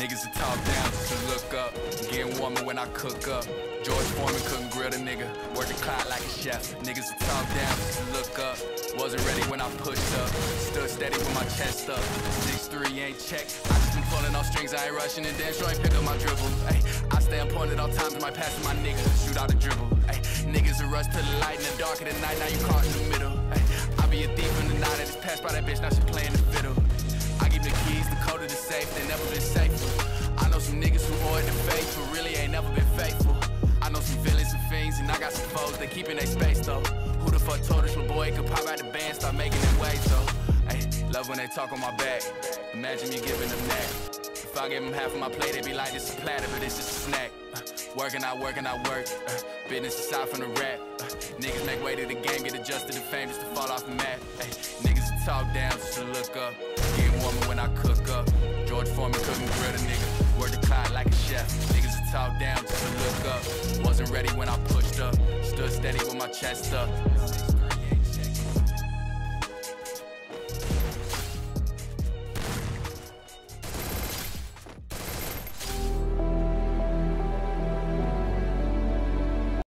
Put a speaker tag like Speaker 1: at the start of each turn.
Speaker 1: Niggas that talk down to look up. Getting warmer when I cook up. George Foreman couldn't grill the nigga. Work the clock like a chef. Niggas that talk down to look up. Wasn't ready when I pushed up. Stood steady with my chest up. 6'3 ain't checked. I just been pulling off strings. I ain't rushing and damn sure ain't pick up my dribble. Ay, I stay on point at all times. My pass to my niggas. Shoot out a dribble. Ay, niggas are rush to the light in the dark of the night. Now you caught in the middle. Ay, I be a thief in the night. I just passed by that bitch. Now she playing keeping their space though. Who the fuck told us little boy could pop out the band, start making it way though? Hey, love when they talk on my back. Imagine me giving them that. If I give them half of my plate, they be like, this a platter, but it's just a snack. Uh, working, I work, and I work. Uh, business aside from the rap. Uh, niggas make way to the game, get adjusted to fame just to fall off the mat. Hey, niggas talk down just to look up. Getting warmer when I cook up. George Foreman couldn't grill the nigga. Work the clock like a chef. Niggas talk down just to look up. Wasn't ready when I pushed up. Stood